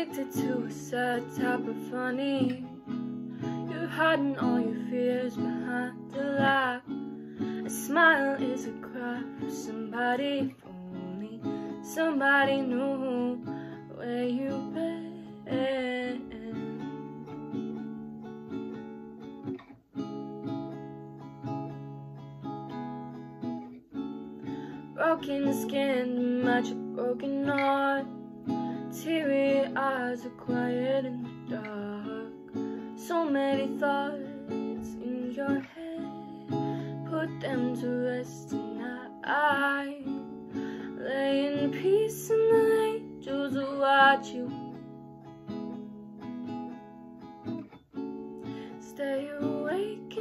addicted to a sad type of funny. You're hiding all your fears behind a laugh. A smile is a cry for somebody, for only somebody knew where you've been. Broken skin, match a broken heart. Teary eyes are quiet in the dark. So many thoughts in your head. Put them to rest tonight. Lay in peace and the angels will watch you. Stay awake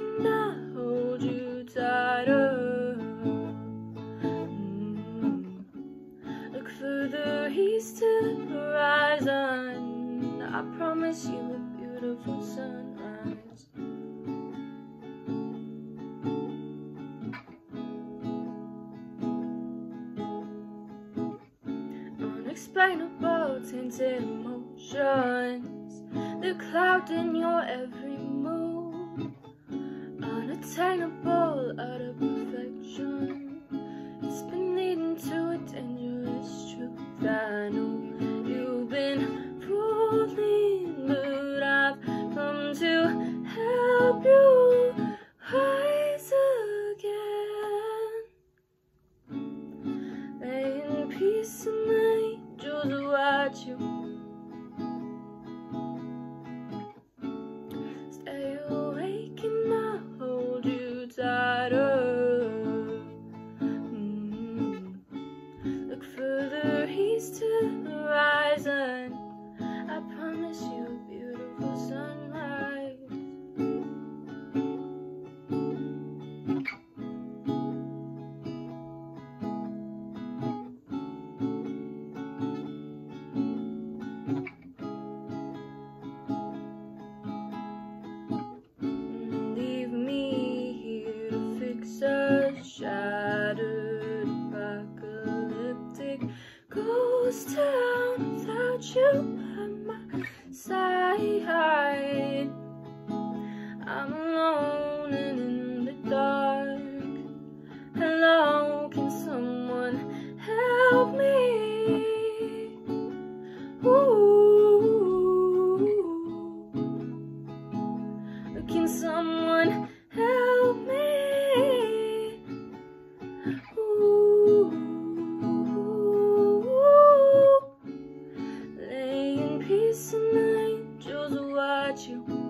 further east to the horizon. I promise you a beautiful sunrise. Unexplainable tinted emotions, the cloud in your every move, unattainable out watch you. Stay awake and I'll hold you tighter. Mm. Look further east to you by my side. peace of mind just watch you